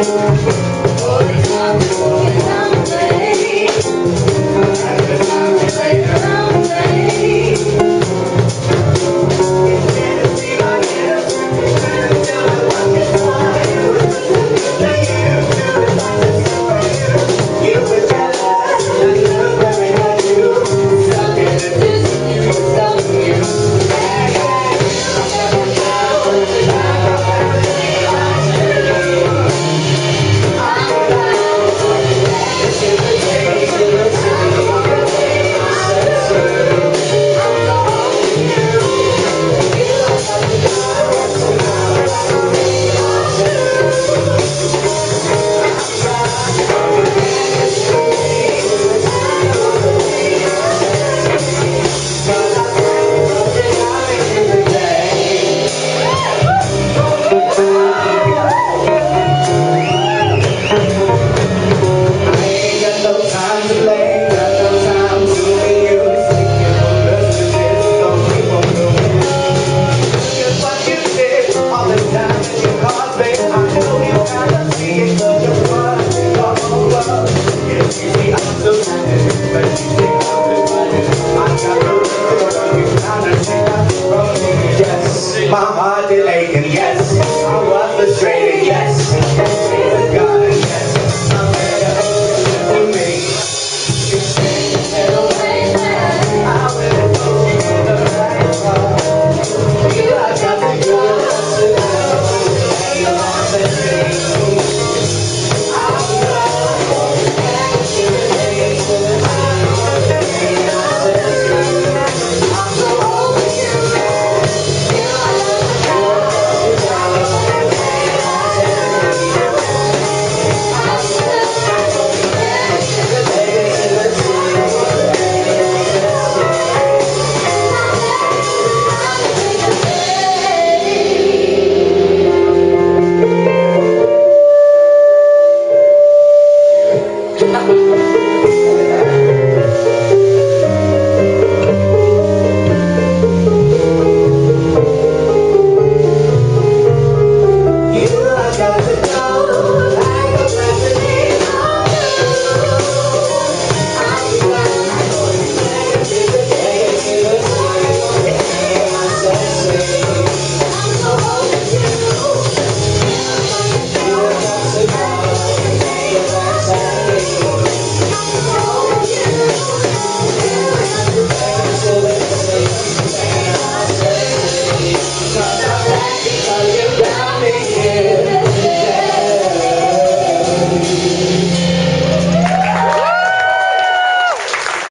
over. and yes.